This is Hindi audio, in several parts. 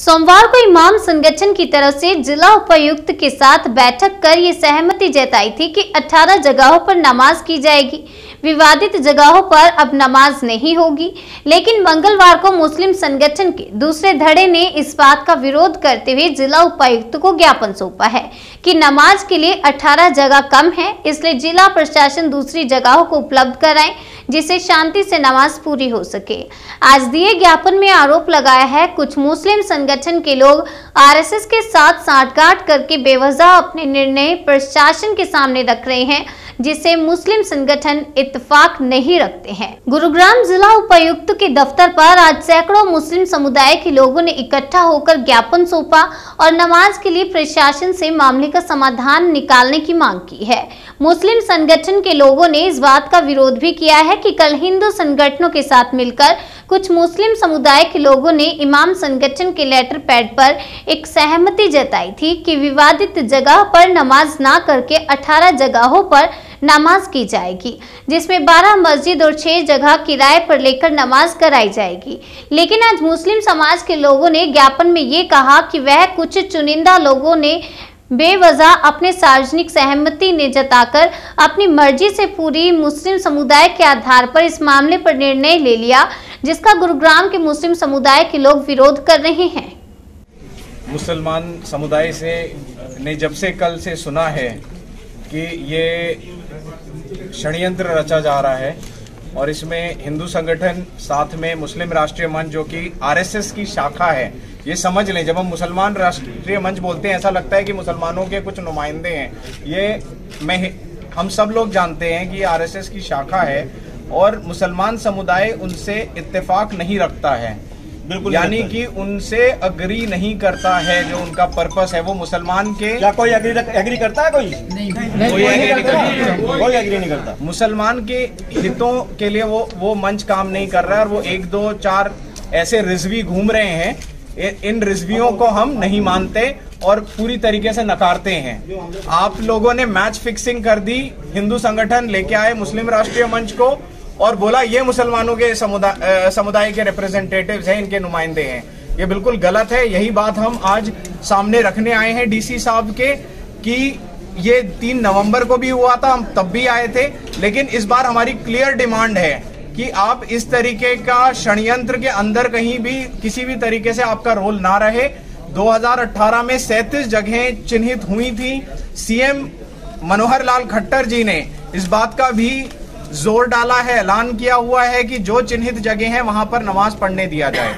सोमवार को इमाम संगठन की तरफ़ से जिला उपायुक्त के साथ बैठक कर ये सहमति जताई थी कि 18 जगहों पर नमाज़ की जाएगी। विवादित जगहों पर अब नमाज़ नहीं होगी, लेकिन मंगलवार को मुस्लिम संगठन के दूसरे धड़े ने इस बात का विरोध करते हुए जिला उपायुक्त को ज्ञापन सौंपा है कि नमाज़ के लिए 18 जगह कम है, इसलिए जिला प्रशासन दूसरी जगहों को उपलब्ध कराएँ जिससे शांति से नमाज़ पूरी हो सके। आज दिए ज्ञापन में आरोप लगाया है, कुछ मुस्लिम संगठन के लोग आरएसएस के साथ साठगांठ करके बेवजह अपने निर्णय प्रशासन के सामने रख रहे हैं। जिससे मुस्लिम संगठन इत्तेफाक नहीं रखते हैं। गुरुग्राम जिला उपायुक्त के दफ्तर पर आज सैकड़ों मुस्लिम समुदाय के लोगों ने इकट्ठा होकर ज्ञापन सौंपा और नमाज़ के लिए प्रशासन से मामले का समाधान निकालने की मांग की है। मुस्लिम संगठन के लोगों ने इस बात का विरोध भी किया है कि कल हिंदू संगठनों के साथ मिलकर कुछ मुस्लिम समुदाय के लोगों ने इमाम संगठन के लेटर पैड पर एक सहमति जताई थी कि विवादित जगह पर नमाज़ ना करके 18 जगहों पर नमाज़ की जाएगी, जिसमें 12 मस्जिद और 6 जगह किराए पर लेकर नमाज़ कराई जाएगी। लेकिन आज मुस्लिम समाज के लोगों ने ज्ञापन में ये कहा कि वह कुछ चुनिंदा लोगों ने बेवजह अपने सार्वजनिक सहमति ने जताकर अपनी मर्ज़ी से पूरी मुस्लिम समुदाय के आधार पर इस मामले पर निर्णय ले लिया, जिसका गुरुग्राम के मुस्लिम समुदाय के लोग विरोध कर रहे हैं। मुसलमान समुदाय से ने जब से कल से सुना है कि ये षड्यंत्र रचा जा रहा है और इसमें हिंदू संगठन, साथ में मुस्लिम राष्ट्रीय मंच जो कि आरएसएस की शाखा है, ये समझ लें। जब हम मुसलमान राष्ट्रीय मंच बोलते हैं, ऐसा लगता है कि मुसलमानों के कुछ नुमाइंदे हैं। ये मैं, हम सब लोग जानते हैं कि आरएसएस की शाखा है और मुसलमान समुदाय उनसे इत्तेफाक नहीं रखता है। बिल्कुल यानी कि उनसे अग्री नहीं करता है जो उनका पर्पस है वो मुसलमान के क्या कोई एग्री एग्री करता है कोई? कोई agree नहीं करता। कोई एग्री नहीं करता। मुसलमान के हितों के लिए वो वो मंच काम नहीं कर रहा है और वो एक दो चार ऐसे रिजवी घूम रहे हैं। इन रिजवियों को हम नहीं मानते और पूरी तरीके से नकारते हैं। आप लोगों ने मैच फिक्सिंग कर दी हिंदू संगठन लेके आए मुस्लिम राष्ट्रीय मंच को। और बोला, ये मुसलमानों के समुदाय समुदाय के रिप्रेजेंटेटिव्स हैं, इनके नुमाइंदे हैं। ये बिल्कुल गलत है। यही बात हम आज सामने रखने आए हैं डीसी साहब के, कि ये तीन नवंबर को भी हुआ था, हम तब भी आए थे, लेकिन इस बार हमारी क्लियर डिमांड है कि आप इस तरीके का षडयंत्र के अंदर कहीं भी, किसी भी तरीके से आपका रोल ना रहे। 2018 में 37 जगहें चिन्हित हुई थी। सीएम मनोहर लाल खट्टर जी ने इस बात का भी ज़ोर डाला है ऐलान किया हुआ है कि जो चिन्हित जगह है वहाँ पर नमाज़ पढ़ने दिया जाए।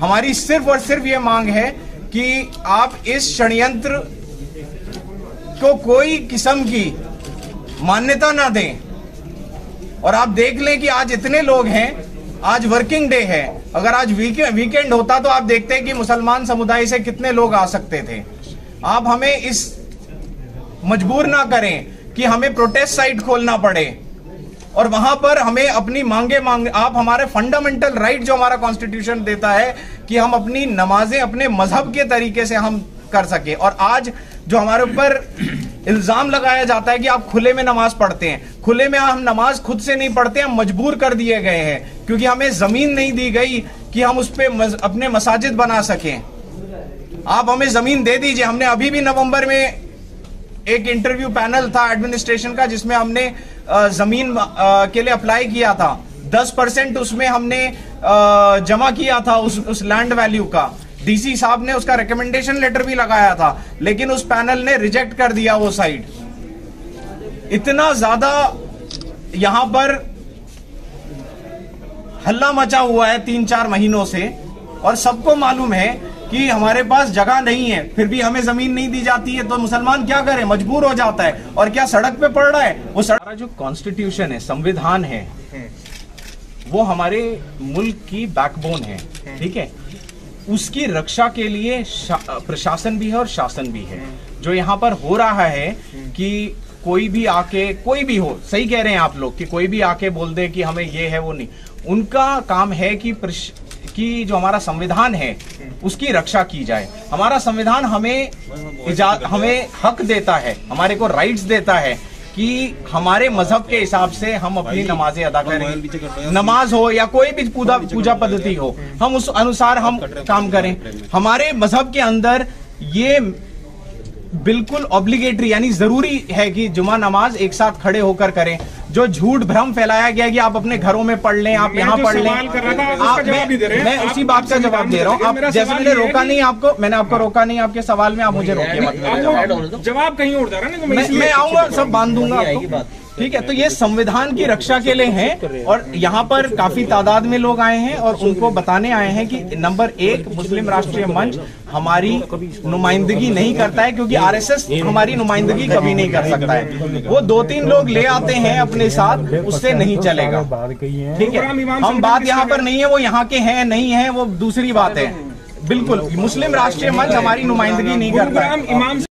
हमारी सिर्फ़ और सिर्फ़ ये मांग है कि आप इस षडयंत्र को कोई किस्म की मान्यता ना दें। और आप देख लें कि आज इतने लोग हैं आज वर्किंग डे है। अगर आज वीके, वीकेंड होता तो आप देखते हैं कि मुसलमान समुदाय से कितने लोग आ सकते थे। आप हमें इस मजबूर ना करें कि हमें प्रोटेस्ट साइट खोलना पड़े। और वहाँ पर हमें अपनी मांगे मांग आप हमारे फंडामेंटल राइट जो हमारा कॉन्स्टिट्यूशन देता है कि हम अपनी नमाजें अपने मज़हब के तरीके से हम कर सके। और आज जो हमारे ऊपर इल्ज़ाम लगाया जाता है कि आप खुले में नमाज़ पढ़ते हैं खुले में हम नमाज़ खुद से नहीं पढ़ते हम मजबूर कर दिए गए हैं क्योंकि हमें ज़मीन नहीं दी गई कि हम उस पर मज, अपने मसाजिद बना सकें। आप हमें ज़मीन दे दीजिए। हमने अभी भी नवंबर में एक इंटरव्यू पैनल था एडमिनिस्ट्रेशन का जिसमें हमने ज़मीन के लिए अप्लाई किया था। दस परसेंट उसमें हमने जमा किया था उस उस लैंड वैल्यू का। डीसी साहब ने उसका रिकमेंडेशन लेटर भी लगाया था, लेकिन उस पैनल ने रिजेक्ट कर दिया वो साइड इतना ज़्यादा यहाँ पर हल्ला मचा हुआ है तीन चार महीनों से, और सबको मालूम है कि हमारे पास जगह नहीं है, फिर भी हमें ज़मीन नहीं दी जाती है तो मुसलमान क्या करे? मजबूर हो जाता है। और क्या सड़क पे पड़ रहा है? वो सड़क जो कॉन्स्टिट्यूशन है, संविधान है, वो हमारे मुल्क की बैकबोन है, ठीक है? उसकी रक्षा के लिए प्रशासन भी है और शासन भी है। जो यहाँ पर हो रहा है कि कोई भी आके, कोई भी हो, सही कह रहे हैं आप लोग कि कोई भी आके बोल दे कि हमें ये है, वो नहीं। उनका काम है कि कि जो हमारा संविधान है उसकी रक्षा की जाए। हमारा संविधान हमें हमें हक देता है हमारे को राइट्स देता है कि हमारे मज़हब के हिसाब से हम अपनी नमाजें अदा करें। नमाज़ हो या कोई भी पूजा पूजा पद्धति हो हम उस अनुसार हम काम करें। हमारे मज़हब के अंदर ये बिल्कुल ऑब्लिगेटरी यानी ज़रूरी है कि जुमा नमाज़ एक साथ खड़े होकर करें। जो झूठ भ्रम फैलाया गया कि आप अपने घरों में पढ़ लें आप यहाँ पढ़ लें। आप मैं, मैं उसी बात का जवाब दे रहा हूँ। आप जैसे मैंने रोका नहीं आपको मैंने आपको रोका नहीं आपके सवाल में आप मुझे रोके जवाब कहीं और जा रहा है मैं आऊँगा सब बाँध दूँगा ठीक है तो ये संविधान की रक्षा के लिए हैं और यहाँ पर काफ़ी तादाद में लोग आए हैं और उनको बताने आए हैं कि नंबर एक मुस्लिम राष्ट्रीय मंच हमारी नुमाइंदगी नहीं करता है क्योंकि आरएसएस हमारी नुमाइंदगी कभी नहीं कर सकता है। वो दो तीन लोग ले आते हैं अपने साथ, उससे नहीं चलेगा। ठीक है, हम बात यहाँ पर नहीं है, वो यहाँ के हैं, नहीं है, वो दूसरी बात है। बिल्कुल, मुस्लिम राष्ट्रीय मंच हमारी नुमाइंदगी नहीं करता